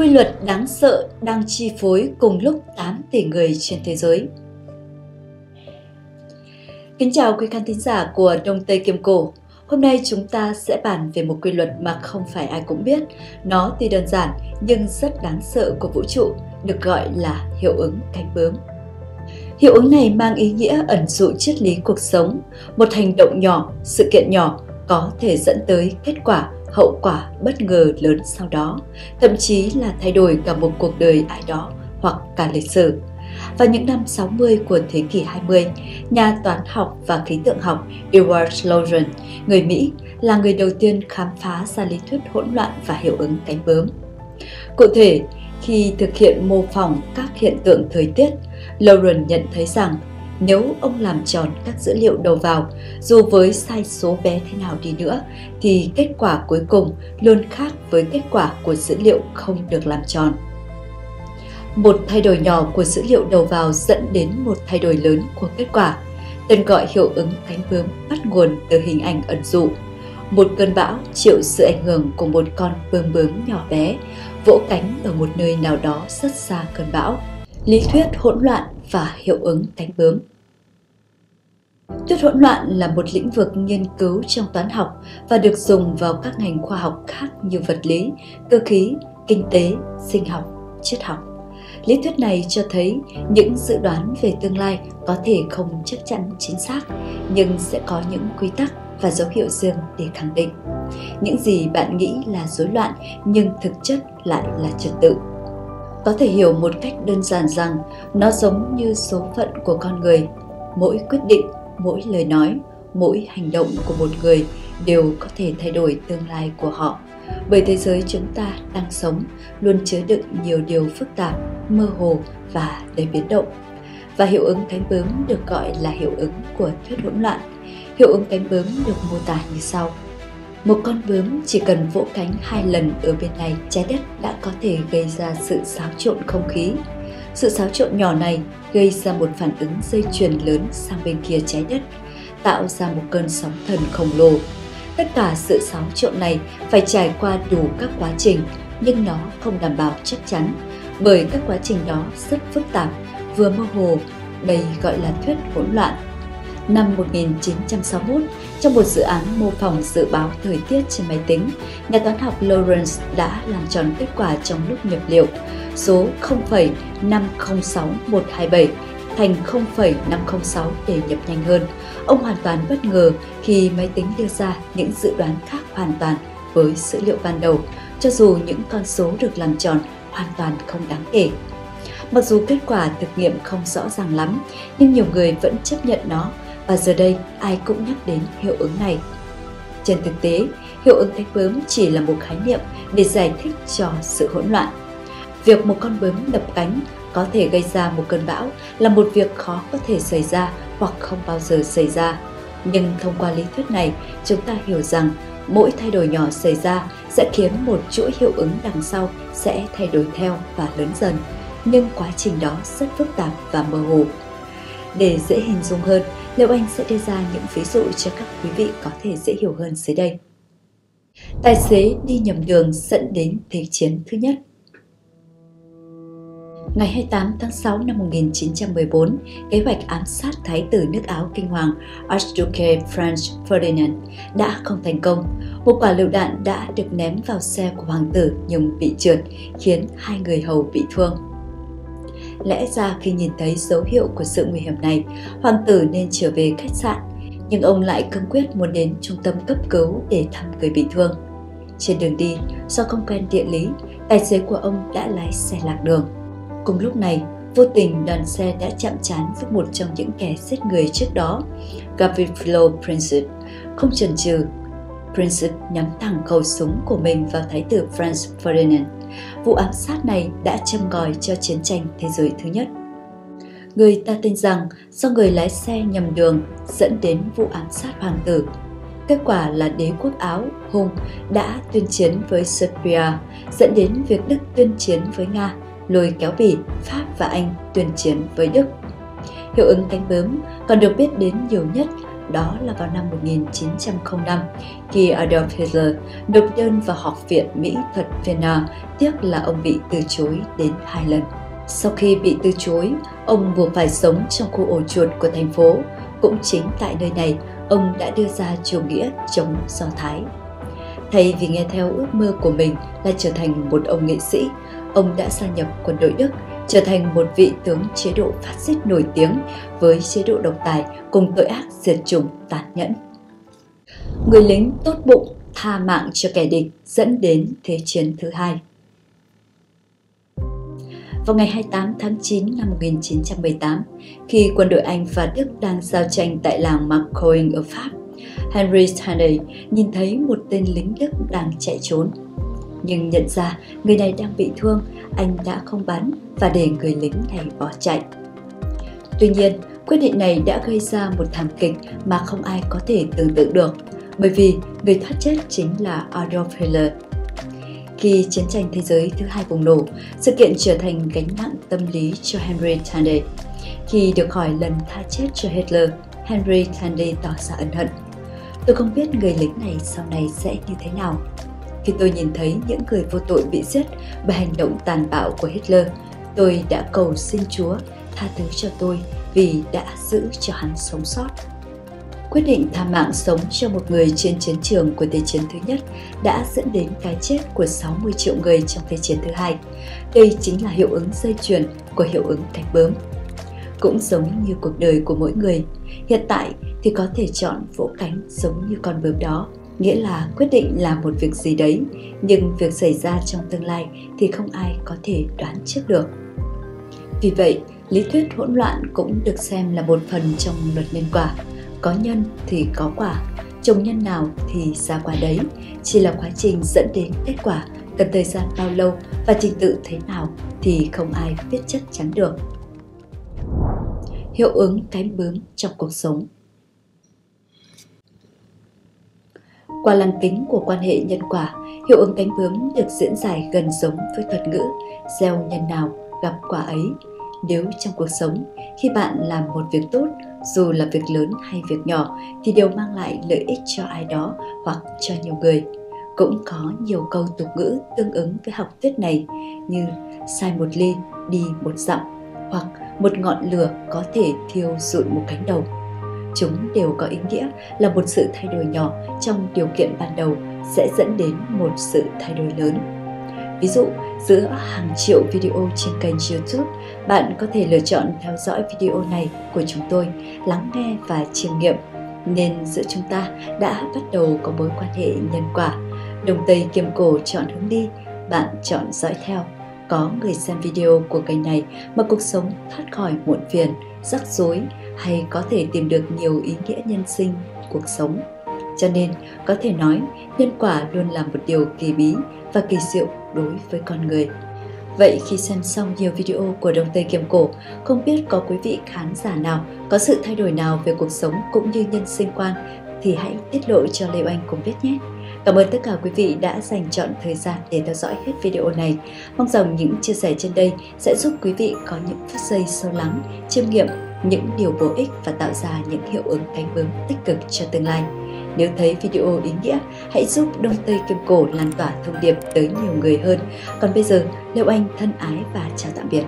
quy luật đáng sợ đang chi phối cùng lúc 8 tỷ người trên thế giới. Kính chào quý khán thính giả của Đông Tây Kim Cổ. Hôm nay chúng ta sẽ bàn về một quy luật mà không phải ai cũng biết. Nó tuy đơn giản nhưng rất đáng sợ của vũ trụ, được gọi là hiệu ứng cánh bướm. Hiệu ứng này mang ý nghĩa ẩn dụ triết lý cuộc sống. Một hành động nhỏ, sự kiện nhỏ có thể dẫn tới kết quả hậu quả bất ngờ lớn sau đó, thậm chí là thay đổi cả một cuộc đời ai đó hoặc cả lịch sử. Vào những năm 60 của thế kỷ 20, nhà toán học và khí tượng học Edward Lorenz, người Mỹ, là người đầu tiên khám phá ra lý thuyết hỗn loạn và hiệu ứng cánh bướm. Cụ thể, khi thực hiện mô phỏng các hiện tượng thời tiết, Lauren nhận thấy rằng nếu ông làm tròn các dữ liệu đầu vào, dù với sai số bé thế nào đi nữa, thì kết quả cuối cùng luôn khác với kết quả của dữ liệu không được làm tròn. Một thay đổi nhỏ của dữ liệu đầu vào dẫn đến một thay đổi lớn của kết quả. Tên gọi hiệu ứng cánh bướm bắt nguồn từ hình ảnh ẩn dụ. Một cơn bão chịu sự ảnh hưởng của một con bướm bướm nhỏ bé, vỗ cánh ở một nơi nào đó rất xa cơn bão. Lý thuyết hỗn loạn và hiệu ứng cánh bướm tuyết hỗn loạn là một lĩnh vực nghiên cứu trong toán học và được dùng vào các ngành khoa học khác như vật lý, cơ khí, kinh tế, sinh học, triết học. Lý thuyết này cho thấy những dự đoán về tương lai có thể không chắc chắn chính xác, nhưng sẽ có những quy tắc và dấu hiệu riêng để khẳng định. Những gì bạn nghĩ là rối loạn nhưng thực chất lại là trật tự. Có thể hiểu một cách đơn giản rằng nó giống như số phận của con người. Mỗi quyết định mỗi lời nói, mỗi hành động của một người đều có thể thay đổi tương lai của họ. Bởi thế giới chúng ta đang sống luôn chứa đựng nhiều điều phức tạp, mơ hồ và đầy biến động. Và hiệu ứng cánh bướm được gọi là hiệu ứng của thuyết hỗn loạn. Hiệu ứng cánh bướm được mô tả như sau. Một con bướm chỉ cần vỗ cánh hai lần ở bên này trái đất đã có thể gây ra sự xáo trộn không khí sự xáo trộn nhỏ này gây ra một phản ứng dây chuyền lớn sang bên kia trái đất, tạo ra một cơn sóng thần khổng lồ. Tất cả sự xáo trộn này phải trải qua đủ các quá trình, nhưng nó không đảm bảo chắc chắn, bởi các quá trình đó rất phức tạp, vừa mơ hồ, đây gọi là thuyết hỗn loạn. Năm 1961, trong một dự án mô phỏng dự báo thời tiết trên máy tính, nhà toán học Lawrence đã làm tròn kết quả trong lúc nhập liệu số 0,506127 thành 0,506 để nhập nhanh hơn. Ông hoàn toàn bất ngờ khi máy tính đưa ra những dự đoán khác hoàn toàn với dữ liệu ban đầu, cho dù những con số được làm tròn hoàn toàn không đáng kể. Mặc dù kết quả thực nghiệm không rõ ràng lắm, nhưng nhiều người vẫn chấp nhận nó và giờ đây ai cũng nhắc đến hiệu ứng này. Trên thực tế, hiệu ứng cánh bướm chỉ là một khái niệm để giải thích cho sự hỗn loạn. Việc một con bướm đập cánh có thể gây ra một cơn bão là một việc khó có thể xảy ra hoặc không bao giờ xảy ra. Nhưng thông qua lý thuyết này, chúng ta hiểu rằng mỗi thay đổi nhỏ xảy ra sẽ khiến một chuỗi hiệu ứng đằng sau sẽ thay đổi theo và lớn dần. Nhưng quá trình đó rất phức tạp và mơ hồ. Để dễ hình dung hơn, Liệu Anh sẽ đưa ra những ví dụ cho các quý vị có thể dễ hiểu hơn dưới đây. Tài xế đi nhầm đường dẫn đến Thế chiến thứ nhất Ngày 28 tháng 6 năm 1914, kế hoạch ám sát Thái tử nước Áo Kinh Hoàng Archduke Franz Ferdinand đã không thành công. Một quả lựu đạn đã được ném vào xe của hoàng tử nhưng bị trượt, khiến hai người hầu bị thương. Lẽ ra khi nhìn thấy dấu hiệu của sự nguy hiểm này, hoàng tử nên trở về khách sạn, nhưng ông lại cương quyết muốn đến trung tâm cấp cứu để thăm người bị thương. Trên đường đi, do không quen địa lý, tài xế của ông đã lái xe lạc đường. Cùng lúc này, vô tình đoàn xe đã chạm trán với một trong những kẻ giết người trước đó, Gavrilo Princip. Không chần chừ, Princip nhắm thẳng khẩu súng của mình vào thái tử Franz Ferdinand. Vụ ám sát này đã châm ngòi cho chiến tranh thế giới thứ nhất. Người ta tin rằng do người lái xe nhầm đường dẫn đến vụ ám sát hoàng tử. Kết quả là đế quốc Áo, Hung đã tuyên chiến với Serbia, dẫn đến việc Đức tuyên chiến với Nga lôi kéo Bỉ, Pháp và Anh tuyên chiến với Đức. Hiệu ứng cánh bướm còn được biết đến nhiều nhất đó là vào năm 1905 khi Adolf Hitler nộp đơn vào Học viện Mỹ thuật Vienna, tiếc là ông bị từ chối đến hai lần. Sau khi bị từ chối, ông buộc phải sống trong khu ổ chuột của thành phố. Cũng chính tại nơi này, ông đã đưa ra chủ nghĩa chống Do Thái. Thay vì nghe theo ước mơ của mình là trở thành một ông nghệ sĩ, ông đã gia nhập quân đội Đức, trở thành một vị tướng chế độ phát xít nổi tiếng với chế độ độc tài cùng tội ác diệt chủng tàn nhẫn. Người lính tốt bụng tha mạng cho kẻ địch dẫn đến Thế chiến thứ hai. Vào ngày 28 tháng 9 năm 1918, khi quân đội Anh và Đức đang giao tranh tại làng Marcoing ở Pháp, Henry Stanley nhìn thấy một tên lính Đức đang chạy trốn. Nhưng nhận ra người này đang bị thương, anh đã không bắn và để người lính này bỏ chạy. Tuy nhiên, quyết định này đã gây ra một thảm kịch mà không ai có thể tưởng tượng được, bởi vì người thoát chết chính là Adolf Hitler. Khi chiến tranh thế giới thứ hai bùng nổ, sự kiện trở thành gánh nặng tâm lý cho Henry Tandy. Khi được hỏi lần tha chết cho Hitler, Henry Tandy tỏ ra ân hận. Tôi không biết người lính này sau này sẽ như thế nào. Khi tôi nhìn thấy những người vô tội bị giết bởi hành động tàn bạo của Hitler, tôi đã cầu xin Chúa tha thứ cho tôi vì đã giữ cho hắn sống sót. Quyết định tha mạng sống cho một người trên chiến trường của Thế chiến thứ nhất đã dẫn đến cái chết của 60 triệu người trong Thế chiến thứ hai. Đây chính là hiệu ứng dây chuyền của hiệu ứng cánh bướm. Cũng giống như cuộc đời của mỗi người, hiện tại thì có thể chọn vỗ cánh giống như con bướm đó. Nghĩa là quyết định làm một việc gì đấy, nhưng việc xảy ra trong tương lai thì không ai có thể đoán trước được. Vì vậy, lý thuyết hỗn loạn cũng được xem là một phần trong luật nhân quả. Có nhân thì có quả trồng nhân nào thì ra quả đấy. Chỉ là quá trình dẫn đến kết quả cần thời gian bao lâu và trình tự thế nào thì không ai biết chắc chắn được. Hiệu ứng cánh bướm trong cuộc sống. Qua lăng kính của quan hệ nhân quả, hiệu ứng cánh bướm được diễn giải gần giống với thuật ngữ gieo nhân nào, gặp quả ấy. Nếu trong cuộc sống, khi bạn làm một việc tốt, dù là việc lớn hay việc nhỏ, thì đều mang lại lợi ích cho ai đó hoặc cho nhiều người. Cũng có nhiều câu tục ngữ tương ứng với học thuyết này, như sai một ly, đi một dặm hoặc một ngọn lửa có thể thiêu rụi một cánh đồng chúng đều có ý nghĩa là một sự thay đổi nhỏ trong điều kiện ban đầu sẽ dẫn đến một sự thay đổi lớn Ví dụ, giữa hàng triệu video trên kênh YouTube, bạn có thể lựa chọn theo dõi video này của chúng tôi, lắng nghe và chiêm nghiệm. Nên giữa chúng ta đã bắt đầu có mối quan hệ nhân quả. Đồng Tây kiêm cổ chọn hướng đi, bạn chọn dõi theo. Có người xem video của kênh này mà cuộc sống thoát khỏi muộn phiền, rắc rối hay có thể tìm được nhiều ý nghĩa nhân sinh cuộc sống. Cho nên, có thể nói, nhân quả luôn là một điều kỳ bí và kỳ diệu đối với con người. Vậy khi xem xong nhiều video của Đông Tây Kiềm Cổ, không biết có quý vị khán giả nào có sự thay đổi nào về cuộc sống cũng như nhân sinh quan thì hãy tiết lộ cho Lê Oanh cùng biết nhé. Cảm ơn tất cả quý vị đã dành chọn thời gian để theo dõi hết video này. Mong rằng những chia sẻ trên đây sẽ giúp quý vị có những phút giây sâu lắng, chiêm nghiệm những điều bổ ích và tạo ra những hiệu ứng cánh bướm tích cực cho tương lai. Nếu thấy video ý nghĩa, hãy giúp Đông Tây Kim Cổ lan tỏa thông điệp tới nhiều người hơn. Còn bây giờ, Lêu Anh thân ái và chào tạm biệt.